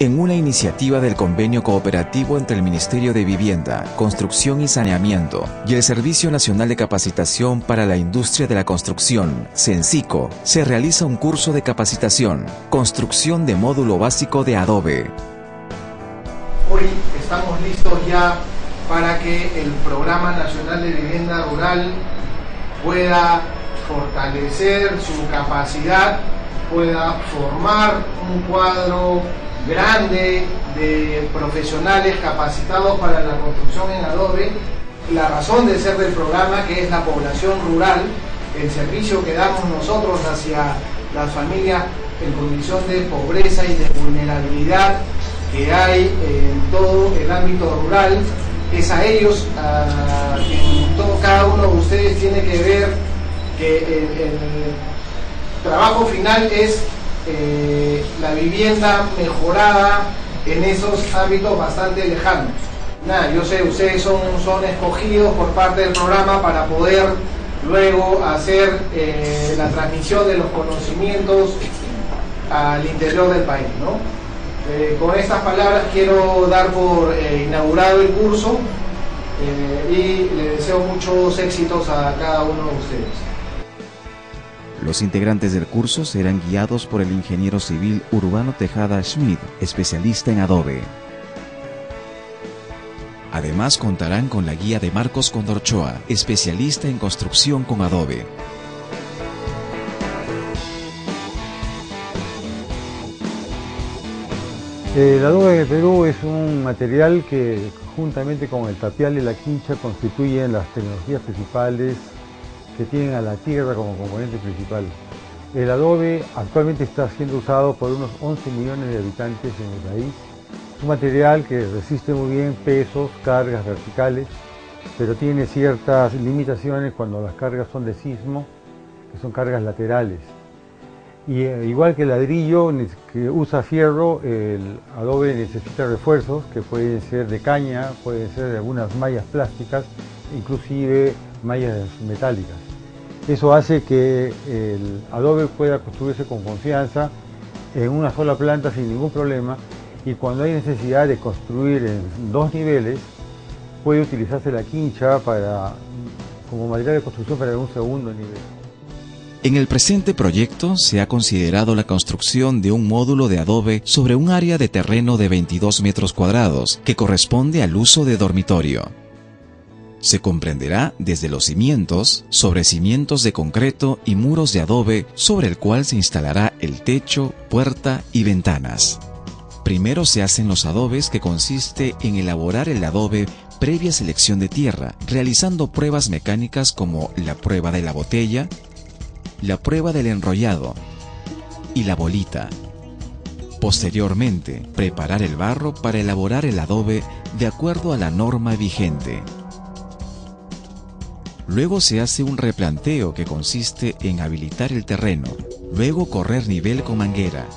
en una iniciativa del convenio cooperativo entre el Ministerio de Vivienda, Construcción y Saneamiento y el Servicio Nacional de Capacitación para la Industria de la Construcción, CENSICO, se realiza un curso de capacitación, construcción de módulo básico de Adobe. Hoy estamos listos ya para que el Programa Nacional de Vivienda Rural pueda fortalecer su capacidad, pueda formar un cuadro grande de profesionales capacitados para la construcción en Adobe. La razón de ser del programa, que es la población rural, el servicio que damos nosotros hacia las familias en condición de pobreza y de vulnerabilidad que hay en todo el ámbito rural, es a ellos a todo, cada uno de ustedes tiene que ver que el trabajo final es eh, la vivienda mejorada en esos ámbitos bastante lejanos. Nada, yo sé, ustedes son, son escogidos por parte del programa para poder luego hacer eh, la transmisión de los conocimientos al interior del país. ¿no? Eh, con estas palabras quiero dar por inaugurado el curso y le deseo muchos éxitos a cada uno de ustedes. Los integrantes del curso serán guiados por el ingeniero civil Urbano Tejada Schmidt, especialista en Adobe. Además contarán con la guía de Marcos Condorchoa, especialista en construcción con Adobe. El adobe de Perú es un material que juntamente con el tapial y la quincha constituyen las tecnologías principales que tienen a la tierra como componente principal. El adobe actualmente está siendo usado por unos 11 millones de habitantes en el país. Es un material que resiste muy bien pesos, cargas verticales, pero tiene ciertas limitaciones cuando las cargas son de sismo, que son cargas laterales. Y eh, igual que el ladrillo que usa fierro, el adobe necesita refuerzos que pueden ser de caña, pueden ser de algunas mallas plásticas, inclusive mallas metálicas. Eso hace que el adobe pueda construirse con confianza en una sola planta sin ningún problema y cuando hay necesidad de construir en dos niveles puede utilizarse la quincha para, como material de construcción para un segundo nivel. En el presente proyecto se ha considerado la construcción de un módulo de adobe sobre un área de terreno de 22 metros cuadrados que corresponde al uso de dormitorio. Se comprenderá desde los cimientos, sobre cimientos de concreto y muros de adobe sobre el cual se instalará el techo, puerta y ventanas. Primero se hacen los adobes que consiste en elaborar el adobe previa selección de tierra, realizando pruebas mecánicas como la prueba de la botella, la prueba del enrollado y la bolita. Posteriormente, preparar el barro para elaborar el adobe de acuerdo a la norma vigente. Luego se hace un replanteo que consiste en habilitar el terreno, luego correr nivel con manguera,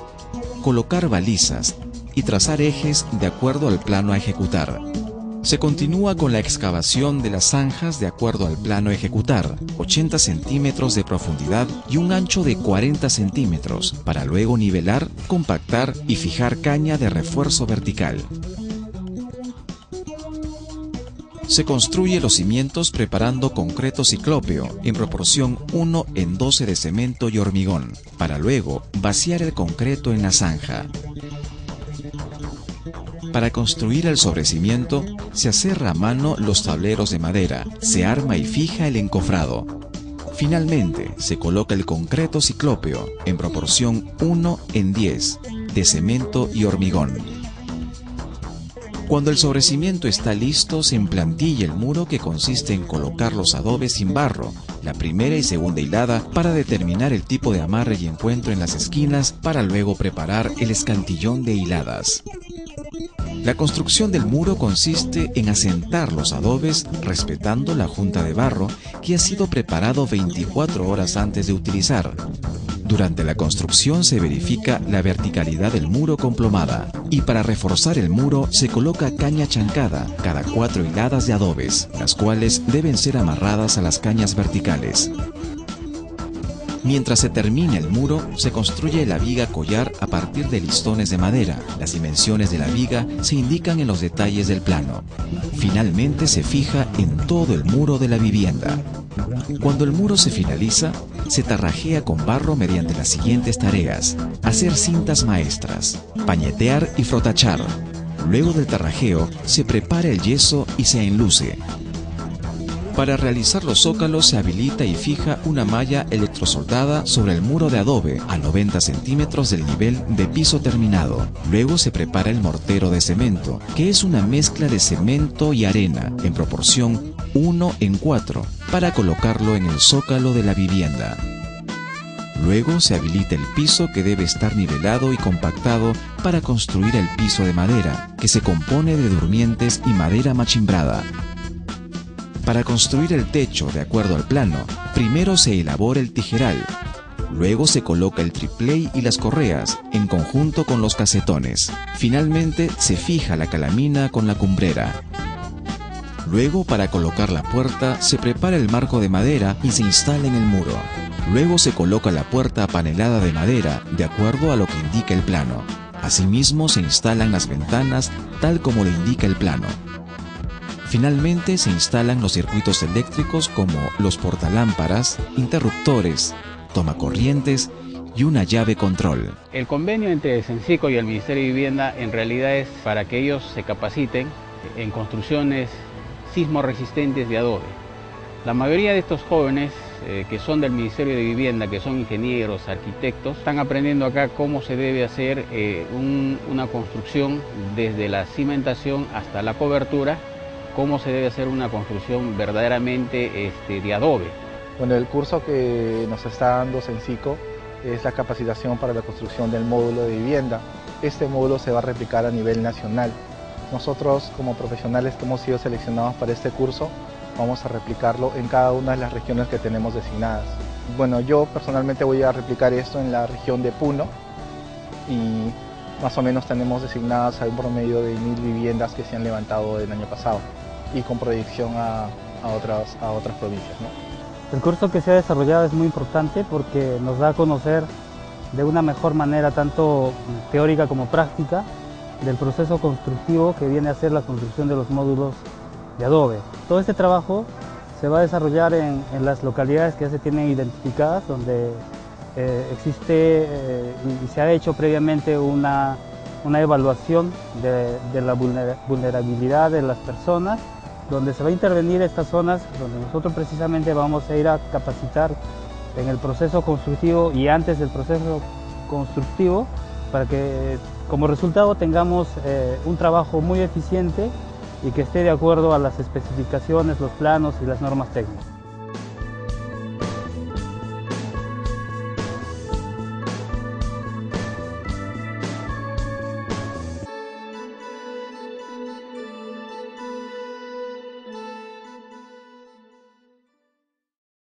colocar balizas y trazar ejes de acuerdo al plano a ejecutar. Se continúa con la excavación de las zanjas de acuerdo al plano a ejecutar, 80 centímetros de profundidad y un ancho de 40 centímetros, para luego nivelar, compactar y fijar caña de refuerzo vertical. Se construye los cimientos preparando concreto ciclópeo en proporción 1 en 12 de cemento y hormigón, para luego vaciar el concreto en la zanja. Para construir el sobrecimiento, se acerra a mano los tableros de madera, se arma y fija el encofrado. Finalmente, se coloca el concreto ciclópeo en proporción 1 en 10 de cemento y hormigón. Cuando el sobrecimiento está listo, se emplantilla el muro que consiste en colocar los adobes sin barro, la primera y segunda hilada para determinar el tipo de amarre y encuentro en las esquinas para luego preparar el escantillón de hiladas. La construcción del muro consiste en asentar los adobes respetando la junta de barro que ha sido preparado 24 horas antes de utilizar, durante la construcción se verifica la verticalidad del muro con plomada y para reforzar el muro se coloca caña chancada cada cuatro hiladas de adobes, las cuales deben ser amarradas a las cañas verticales. Mientras se termina el muro, se construye la viga collar a partir de listones de madera. Las dimensiones de la viga se indican en los detalles del plano. Finalmente se fija en todo el muro de la vivienda. Cuando el muro se finaliza, se tarrajea con barro mediante las siguientes tareas. Hacer cintas maestras, pañetear y frotachar. Luego del tarrajeo, se prepara el yeso y se enluce. Para realizar los zócalos se habilita y fija una malla electrosoldada sobre el muro de adobe a 90 centímetros del nivel de piso terminado. Luego se prepara el mortero de cemento, que es una mezcla de cemento y arena en proporción 1 en 4 para colocarlo en el zócalo de la vivienda. Luego se habilita el piso que debe estar nivelado y compactado para construir el piso de madera, que se compone de durmientes y madera machimbrada. Para construir el techo de acuerdo al plano, primero se elabora el tijeral, luego se coloca el tripley y las correas en conjunto con los casetones. Finalmente se fija la calamina con la cumbrera. Luego para colocar la puerta se prepara el marco de madera y se instala en el muro. Luego se coloca la puerta panelada de madera de acuerdo a lo que indica el plano. Asimismo se instalan las ventanas tal como lo indica el plano. Finalmente se instalan los circuitos eléctricos como los portalámparas, interruptores, tomacorrientes y una llave control. El convenio entre Sencico y el Ministerio de Vivienda en realidad es para que ellos se capaciten en construcciones sismo resistentes de adobe. La mayoría de estos jóvenes eh, que son del Ministerio de Vivienda, que son ingenieros, arquitectos, están aprendiendo acá cómo se debe hacer eh, una construcción desde la cimentación hasta la cobertura cómo se debe hacer una construcción verdaderamente este, de adobe. Bueno, el curso que nos está dando Sencico es la capacitación para la construcción del módulo de vivienda. Este módulo se va a replicar a nivel nacional. Nosotros como profesionales que hemos sido seleccionados para este curso vamos a replicarlo en cada una de las regiones que tenemos designadas. Bueno, yo personalmente voy a replicar esto en la región de Puno y más o menos tenemos designadas un promedio de mil viviendas que se han levantado el año pasado y con proyección a, otras, provincias. El curso que se ha desarrollado es muy importante porque nos da a conocer de una mejor manera, tanto teórica como práctica, del proceso constructivo que viene a ser la construcción de los módulos de adobe. Todo este trabajo se va a desarrollar en, las localidades que ya se tienen identificadas, donde eh, existe eh, y se ha hecho previamente una, evaluación de la vulnerabilidad de las personas donde se va a intervenir estas zonas, donde nosotros precisamente vamos a ir a capacitar en el proceso constructivo y antes del proceso constructivo para que como resultado tengamos eh, un trabajo muy eficiente y que esté de acuerdo a las especificaciones, los planos y las normas técnicas.